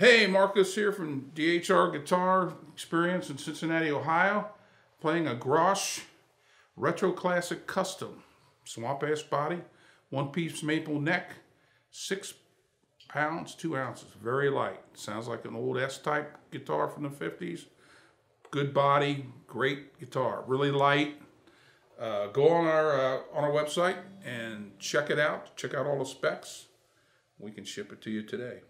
Hey, Marcos here from DHR Guitar Experience in Cincinnati, Ohio, playing a Grosh Retro Classic Custom. Swamp ash body, one piece maple neck, six pounds, two ounces. Very light. Sounds like an old S type guitar from the 50s. Good body, great guitar. Really light. Uh, go on our uh, on our website and check it out. Check out all the specs. We can ship it to you today.